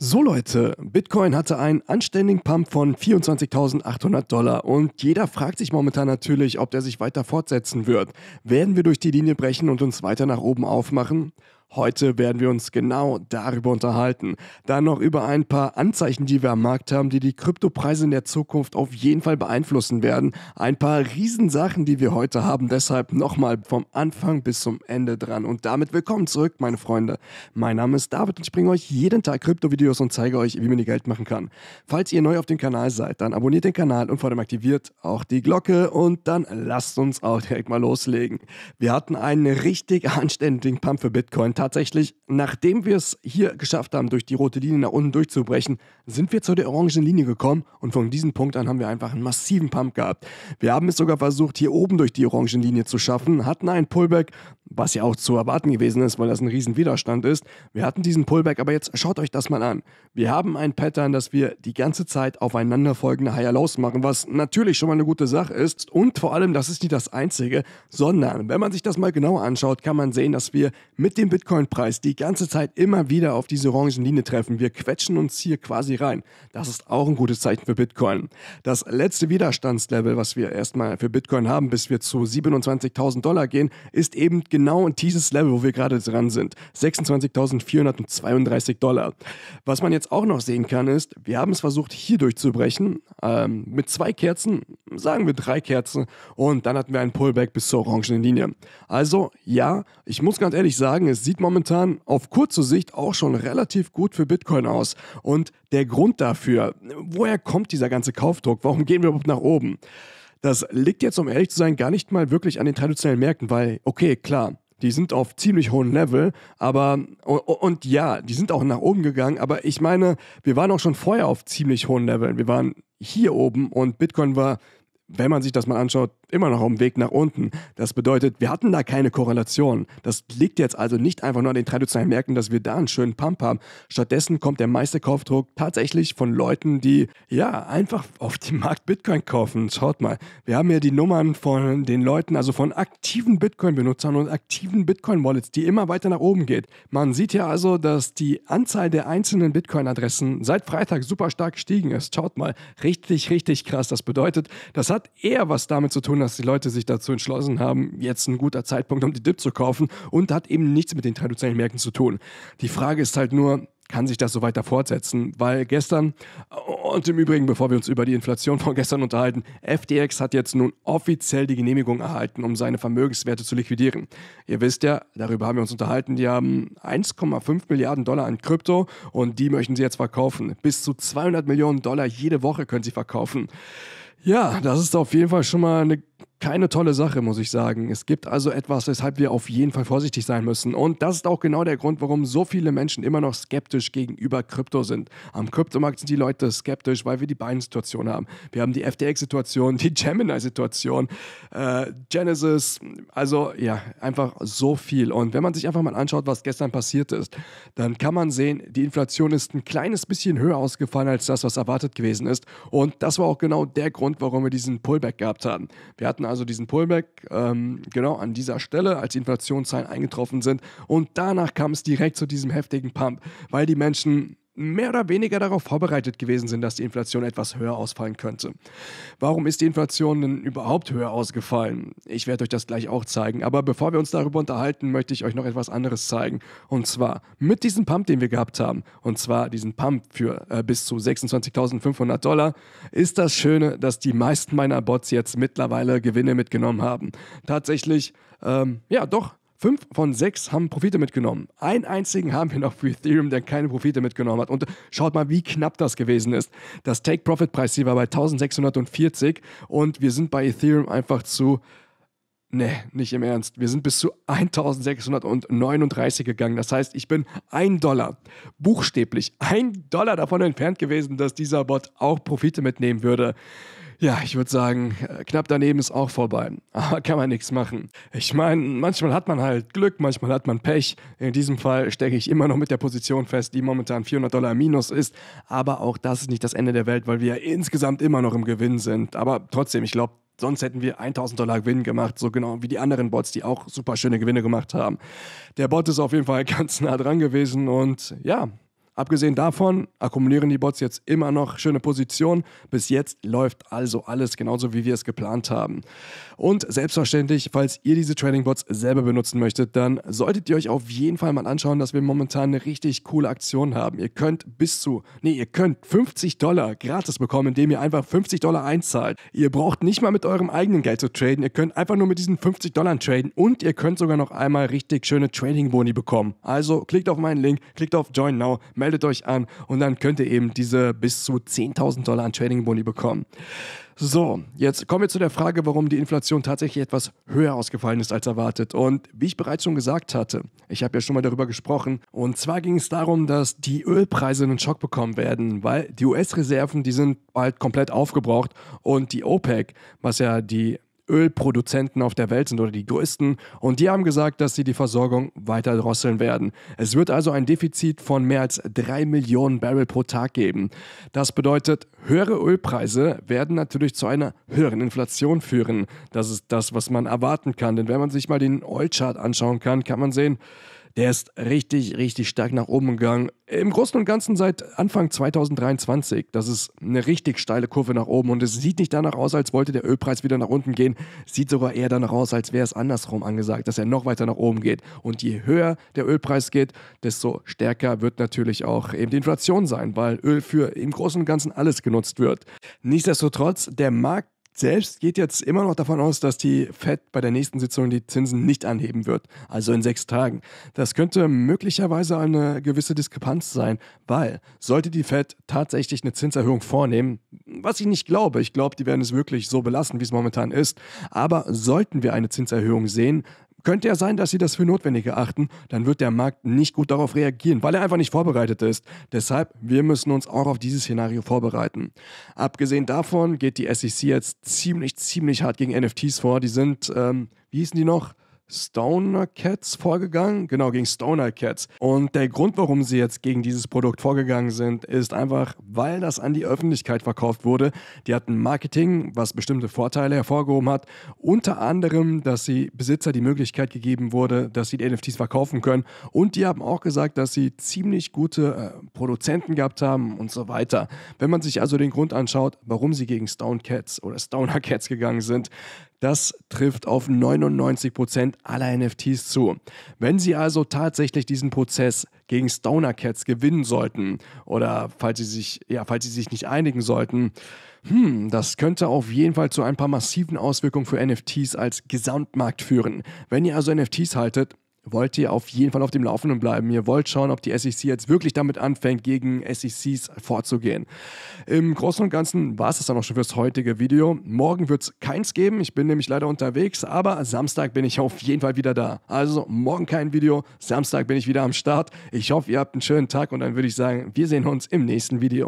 So Leute, Bitcoin hatte einen anständigen Pump von 24.800 Dollar und jeder fragt sich momentan natürlich, ob der sich weiter fortsetzen wird. Werden wir durch die Linie brechen und uns weiter nach oben aufmachen? Heute werden wir uns genau darüber unterhalten. Dann noch über ein paar Anzeichen, die wir am Markt haben, die die Kryptopreise in der Zukunft auf jeden Fall beeinflussen werden. Ein paar Riesensachen, die wir heute haben. Deshalb nochmal vom Anfang bis zum Ende dran. Und damit willkommen zurück, meine Freunde. Mein Name ist David und ich bringe euch jeden Tag Kryptovideos und zeige euch, wie man die Geld machen kann. Falls ihr neu auf dem Kanal seid, dann abonniert den Kanal und vor allem aktiviert auch die Glocke und dann lasst uns auch direkt mal loslegen. Wir hatten einen richtig anständigen Pump für Bitcoin tatsächlich, nachdem wir es hier geschafft haben, durch die rote Linie nach unten durchzubrechen, sind wir zu der orangen Linie gekommen und von diesem Punkt an haben wir einfach einen massiven Pump gehabt. Wir haben es sogar versucht, hier oben durch die orange Linie zu schaffen, hatten einen Pullback, was ja auch zu erwarten gewesen ist, weil das ein riesen Widerstand ist. Wir hatten diesen Pullback, aber jetzt schaut euch das mal an. Wir haben ein Pattern, dass wir die ganze Zeit aufeinanderfolgende Higher Lows machen, was natürlich schon mal eine gute Sache ist und vor allem, das ist nicht das Einzige, sondern wenn man sich das mal genauer anschaut, kann man sehen, dass wir mit dem Bitcoin-Preis die ganze Zeit immer wieder auf diese orangen Linie treffen. Wir quetschen uns hier quasi rein. Das ist auch ein gutes Zeichen für Bitcoin. Das letzte Widerstandslevel, was wir erstmal für Bitcoin haben, bis wir zu 27.000 Dollar gehen, ist eben genau genau dieses Level, wo wir gerade dran sind. 26.432 Dollar. Was man jetzt auch noch sehen kann, ist, wir haben es versucht, hier durchzubrechen. Ähm, mit zwei Kerzen, sagen wir drei Kerzen. Und dann hatten wir einen Pullback bis zur orangenen Linie. Also, ja, ich muss ganz ehrlich sagen, es sieht momentan auf kurze Sicht auch schon relativ gut für Bitcoin aus. Und der Grund dafür, woher kommt dieser ganze Kaufdruck? Warum gehen wir überhaupt nach oben? Das liegt jetzt, um ehrlich zu sein, gar nicht mal wirklich an den traditionellen Märkten, weil, okay, klar, die sind auf ziemlich hohem Level, aber und, ja, die sind auch nach oben gegangen, aber ich meine, wir waren auch schon vorher auf ziemlich hohen Leveln. Wir waren hier oben und Bitcoin war, wenn man sich das mal anschaut, immer noch auf dem Weg nach unten. Das bedeutet, wir hatten da keine Korrelation. Das liegt jetzt also nicht einfach nur an den traditionellen Märkten, dass wir da einen schönen Pump haben. Stattdessen kommt der meiste Kaufdruck tatsächlich von Leuten, die ja einfach auf dem Markt Bitcoin kaufen. Schaut mal, wir haben hier die Nummern von den Leuten, also von aktiven Bitcoin-Benutzern und aktiven Bitcoin-Wallets, die immer weiter nach oben geht. Man sieht ja also, dass die Anzahl der einzelnen Bitcoin-Adressen seit Freitag super stark gestiegen ist. Schaut mal, richtig, richtig krass. Das bedeutet, das hat eher was damit zu tun, tun, dass die Leute sich dazu entschlossen haben, jetzt ein guter Zeitpunkt, um die Dip zu kaufen und hat eben nichts mit den traditionellen Märkten zu tun. Die Frage ist halt nur, kann sich das so weiter fortsetzen, weil gestern, und im Übrigen, bevor wir uns über die Inflation von gestern unterhalten, FTX hat jetzt nun offiziell die Genehmigung erhalten, um seine Vermögenswerte zu liquidieren. Ihr wisst ja, darüber haben wir uns unterhalten, die haben 1,5 Milliarden Dollar an Krypto und die möchten sie jetzt verkaufen. Bis zu 200 Millionen Dollar jede Woche können sie verkaufen. Ja, das ist auf jeden Fall schon mal eine keine tolle Sache, muss ich sagen. Es gibt also etwas, weshalb wir auf jeden Fall vorsichtig sein müssen. Und das ist auch genau der Grund, warum so viele Menschen immer noch skeptisch gegenüber Krypto sind. Am Kryptomarkt sind die Leute skeptisch, weil wir die beiden Situationen haben. Wir haben die FTX-Situation, die Gemini-Situation, äh, Genesis, also ja, einfach so viel. Und wenn man sich einfach mal anschaut, was gestern passiert ist, dann kann man sehen, die Inflation ist ein kleines bisschen höher ausgefallen als das, was erwartet gewesen ist. Und das war auch genau der Grund, warum wir diesen Pullback gehabt haben. Wir hatten also diesen Pullback ähm, genau an dieser Stelle, als die Inflationszahlen eingetroffen sind. Und danach kam es direkt zu diesem heftigen Pump, weil die Menschen mehr oder weniger darauf vorbereitet gewesen sind, dass die Inflation etwas höher ausfallen könnte. Warum ist die Inflation denn überhaupt höher ausgefallen? Ich werde euch das gleich auch zeigen. Aber bevor wir uns darüber unterhalten, möchte ich euch noch etwas anderes zeigen. Und zwar mit diesem Pump, den wir gehabt haben, und zwar diesen Pump für äh, bis zu 26.500 Dollar, ist das Schöne, dass die meisten meiner Bots jetzt mittlerweile Gewinne mitgenommen haben. Tatsächlich, ähm, ja, doch, Fünf von sechs haben Profite mitgenommen. Einen einzigen haben wir noch für Ethereum, der keine Profite mitgenommen hat. Und schaut mal, wie knapp das gewesen ist. Das Take-Profit-Preis hier war bei 1640 und wir sind bei Ethereum einfach zu Nee, nicht im Ernst. Wir sind bis zu 1639 gegangen. Das heißt, ich bin ein Dollar, buchstäblich ein Dollar davon entfernt gewesen, dass dieser Bot auch Profite mitnehmen würde. Ja, ich würde sagen, äh, knapp daneben ist auch vorbei. Aber kann man nichts machen. Ich meine, manchmal hat man halt Glück, manchmal hat man Pech. In diesem Fall stecke ich immer noch mit der Position fest, die momentan 400 Dollar minus ist. Aber auch das ist nicht das Ende der Welt, weil wir ja insgesamt immer noch im Gewinn sind. Aber trotzdem, ich glaube, sonst hätten wir 1000 Dollar Gewinn gemacht, so genau wie die anderen Bots, die auch super schöne Gewinne gemacht haben. Der Bot ist auf jeden Fall ganz nah dran gewesen und ja, Abgesehen davon akkumulieren die Bots jetzt immer noch schöne Positionen. Bis jetzt läuft also alles genauso, wie wir es geplant haben. Und selbstverständlich, falls ihr diese Trading Bots selber benutzen möchtet, dann solltet ihr euch auf jeden Fall mal anschauen, dass wir momentan eine richtig coole Aktion haben. Ihr könnt bis zu, nee, ihr könnt 50 Dollar gratis bekommen, indem ihr einfach 50 Dollar einzahlt. Ihr braucht nicht mal mit eurem eigenen Geld zu traden. Ihr könnt einfach nur mit diesen 50 Dollar traden und ihr könnt sogar noch einmal richtig schöne Trading-Boni bekommen. Also klickt auf meinen Link, klickt auf Join Now, meldet meldet euch an und dann könnt ihr eben diese bis zu 10.000 Dollar an Trading Boni bekommen. So, jetzt kommen wir zu der Frage, warum die Inflation tatsächlich etwas höher ausgefallen ist als erwartet. Und wie ich bereits schon gesagt hatte, ich habe ja schon mal darüber gesprochen, und zwar ging es darum, dass die Ölpreise einen Schock bekommen werden, weil die US-Reserven, die sind bald komplett aufgebraucht und die OPEC, was ja die Ölproduzenten auf der Welt sind oder die größten. Und die haben gesagt, dass sie die Versorgung weiter drosseln werden. Es wird also ein Defizit von mehr als 3 Millionen Barrel pro Tag geben. Das bedeutet, höhere Ölpreise werden natürlich zu einer höheren Inflation führen. Das ist das, was man erwarten kann. Denn wenn man sich mal den Oil-Chart anschauen kann, kann man sehen, der ist richtig, richtig stark nach oben gegangen. Im Großen und Ganzen seit Anfang 2023. Das ist eine richtig steile Kurve nach oben und es sieht nicht danach aus, als wollte der Ölpreis wieder nach unten gehen. Sieht sogar eher danach aus, als wäre es andersrum angesagt, dass er noch weiter nach oben geht. Und je höher der Ölpreis geht, desto stärker wird natürlich auch eben die Inflation sein, weil Öl für im Großen und Ganzen alles genutzt wird. Nichtsdestotrotz, der Markt selbst geht jetzt immer noch davon aus, dass die Fed bei der nächsten Sitzung die Zinsen nicht anheben wird, also in sechs Tagen. Das könnte möglicherweise eine gewisse Diskrepanz sein, weil sollte die Fed tatsächlich eine Zinserhöhung vornehmen, was ich nicht glaube, ich glaube, die werden es wirklich so belassen, wie es momentan ist, aber sollten wir eine Zinserhöhung sehen, könnte ja sein, dass sie das für notwendig erachten, dann wird der Markt nicht gut darauf reagieren, weil er einfach nicht vorbereitet ist. Deshalb, wir müssen uns auch auf dieses Szenario vorbereiten. Abgesehen davon geht die SEC jetzt ziemlich, ziemlich hart gegen NFTs vor. Die sind, ähm, wie hießen die noch? Stoner Cats vorgegangen, genau gegen Stoner Cats. Und der Grund, warum sie jetzt gegen dieses Produkt vorgegangen sind, ist einfach, weil das an die Öffentlichkeit verkauft wurde. Die hatten Marketing, was bestimmte Vorteile hervorgehoben hat. Unter anderem, dass sie Besitzer die Möglichkeit gegeben wurde, dass sie die NFTs verkaufen können. Und die haben auch gesagt, dass sie ziemlich gute äh, Produzenten gehabt haben und so weiter. Wenn man sich also den Grund anschaut, warum sie gegen Stone Cats oder Stoner Cats gegangen sind, das trifft auf 99% aller NFTs zu. Wenn Sie also tatsächlich diesen Prozess gegen Stoner Cats gewinnen sollten oder falls Sie sich, ja, falls Sie sich nicht einigen sollten, hm, das könnte auf jeden Fall zu ein paar massiven Auswirkungen für NFTs als Gesamtmarkt führen. Wenn ihr also NFTs haltet, wollt ihr auf jeden Fall auf dem Laufenden bleiben. Ihr wollt schauen, ob die SEC jetzt wirklich damit anfängt, gegen SECs vorzugehen. Im Großen und Ganzen war es das dann auch schon fürs heutige Video. Morgen wird es keins geben. Ich bin nämlich leider unterwegs, aber Samstag bin ich auf jeden Fall wieder da. Also morgen kein Video, Samstag bin ich wieder am Start. Ich hoffe, ihr habt einen schönen Tag und dann würde ich sagen, wir sehen uns im nächsten Video.